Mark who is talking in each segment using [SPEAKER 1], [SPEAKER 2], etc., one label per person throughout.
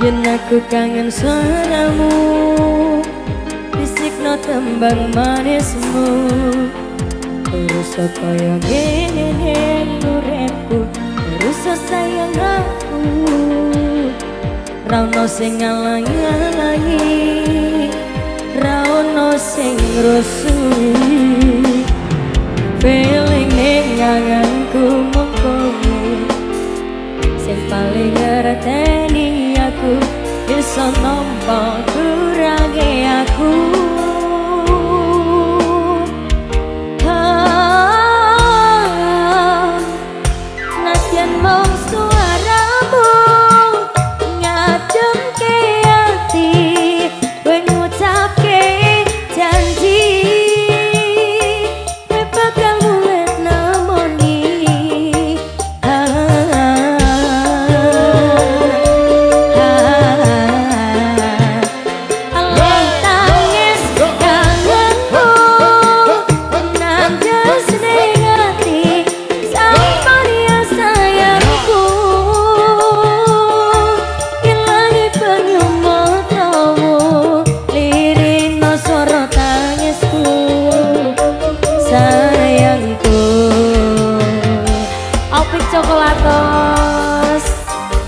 [SPEAKER 1] Yen aku kangen suaramu. Bisik no tembang manismu. Terus kaya gini urepku Terus sayang aku. Rauno sing ngalang-ngalangi Rauno sing rusui Feeling ning anganku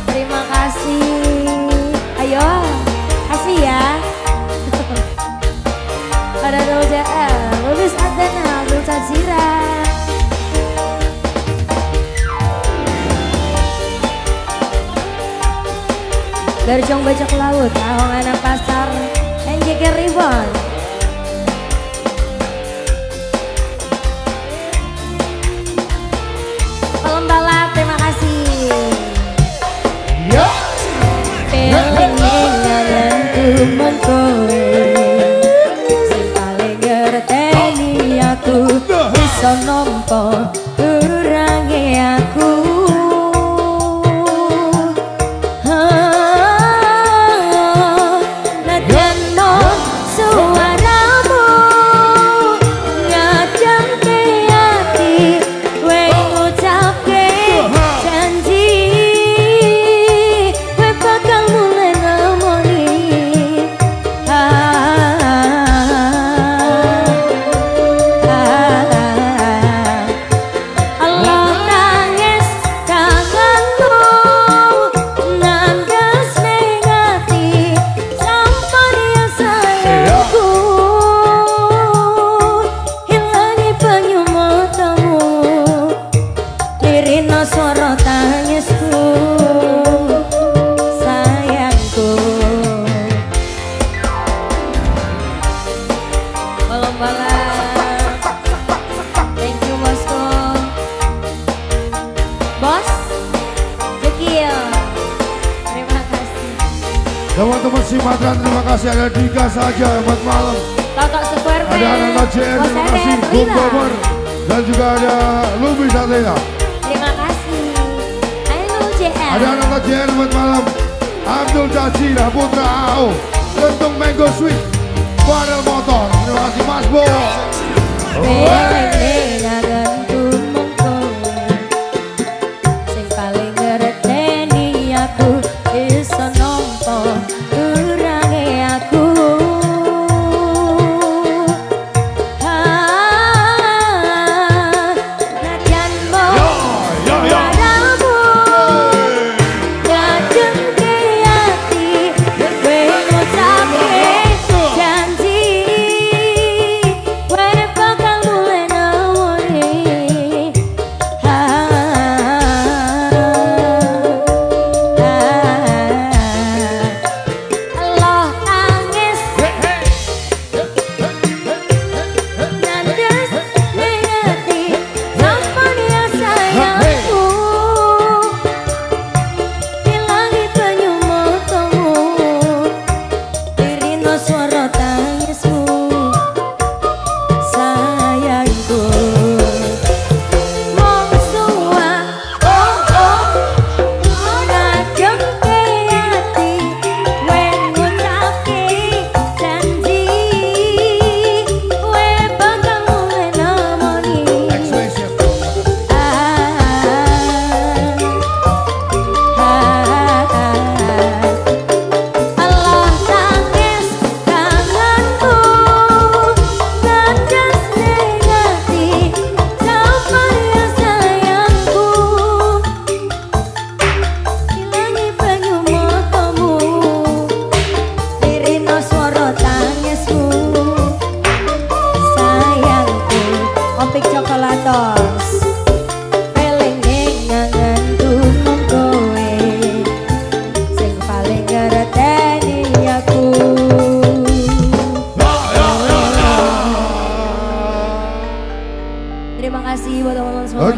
[SPEAKER 1] Terima kasih. Ayo Kasih ya. Bajak laut, Ahong anak pasar, NJK Ribbon I'll number. Balong-balong Thank you bosku Bos Jekil Terima kasih
[SPEAKER 2] Teman-teman Simatran terima kasih ada tiga saja buat malam.
[SPEAKER 1] Toto Superman
[SPEAKER 2] Ada anak JR terima kasih, Bung dan juga ada Lubi Satena.
[SPEAKER 1] Terima kasih Halo JR
[SPEAKER 2] Ada anak JR buat malam. Abdul Jazira Putra AO Lentung Mango Sweet Farel Motor Terima kasih Mas Bo
[SPEAKER 1] Feeling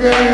[SPEAKER 1] kasih